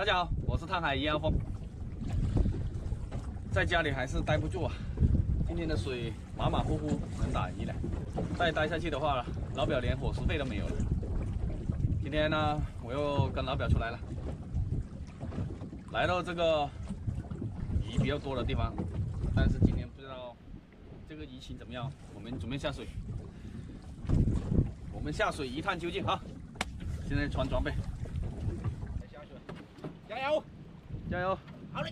大家好，我是探海一阳风。在家里还是待不住啊，今天的水马马虎虎能打鱼了，再待下去的话，老表连伙食费都没有了。今天呢，我又跟老表出来了，来到这个鱼比较多的地方，但是今天不知道这个鱼情怎么样，我们准备下水，我们下水一探究竟啊！现在穿装备。加油！加油！好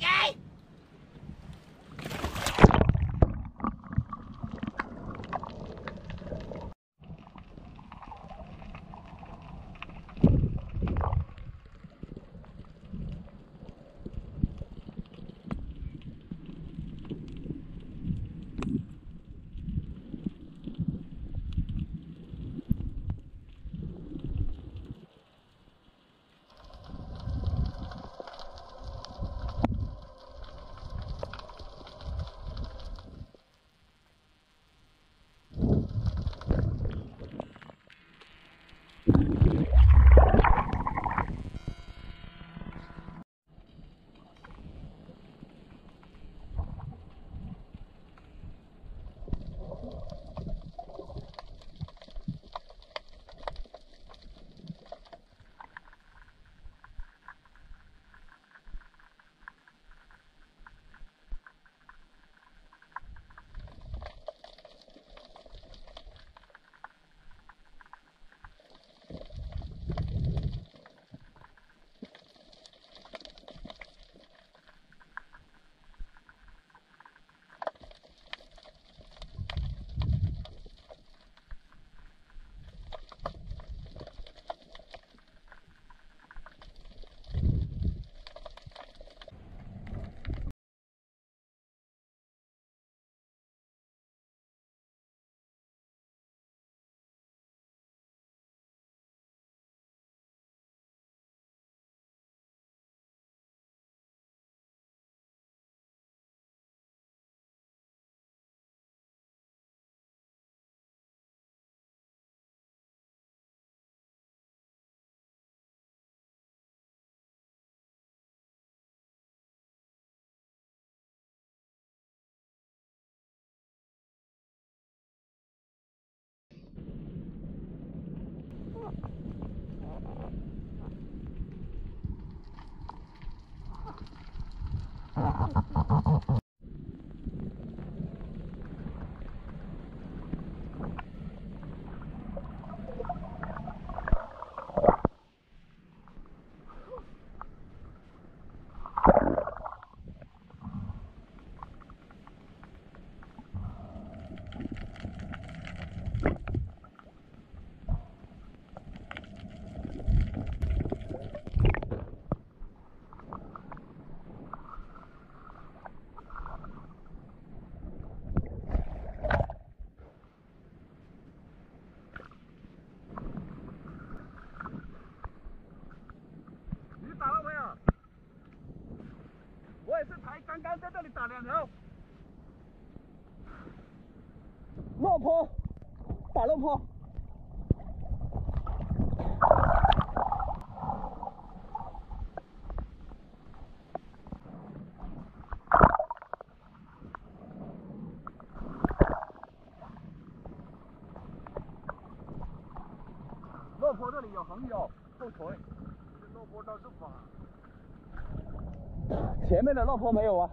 了，给。刚刚在这里打两条，落坡，打落坡。落坡这里有横有后锤，落坡倒是反。前面的落坡没有啊？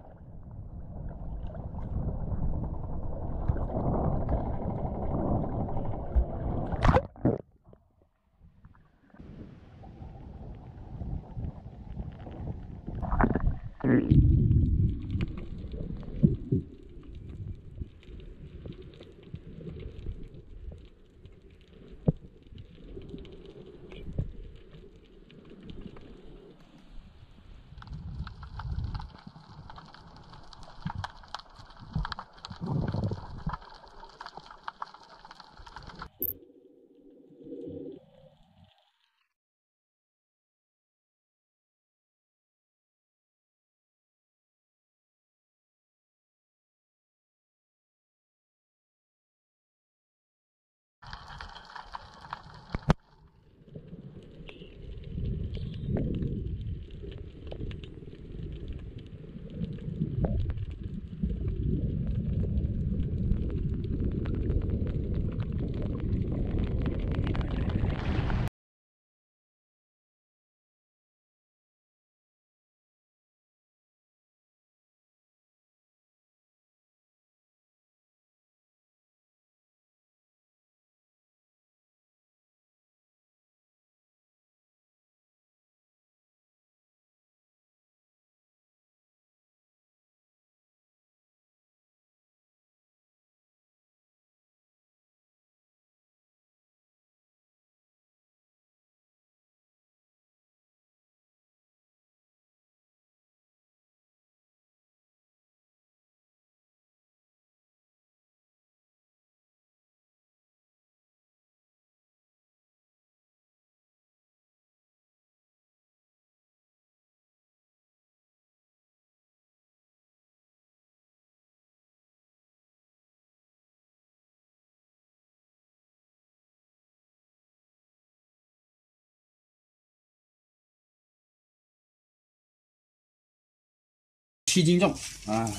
七斤重，啊，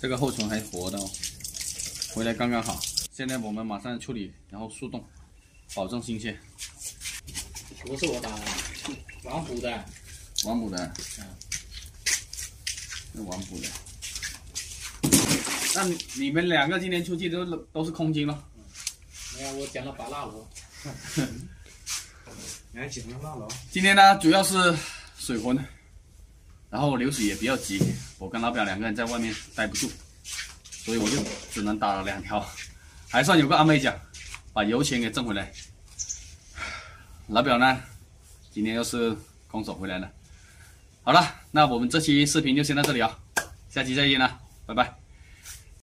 这个后唇还活的哦，回来刚刚好。现在我们马上处理，然后速冻，保证新鲜。不是我打的，王虎的。王虎的，嗯，是王补的。那你你们两个今天出去都都是空斤了？没有，我捡了把辣螺。今天呢，主要是水浑，然后流水也比较急，我跟老表两个人在外面待不住，所以我就只能打了两条，还算有个安慰奖，把油钱给挣回来。老表呢，今天又是空手回来了。好了，那我们这期视频就先到这里啊，下期再见了，拜拜。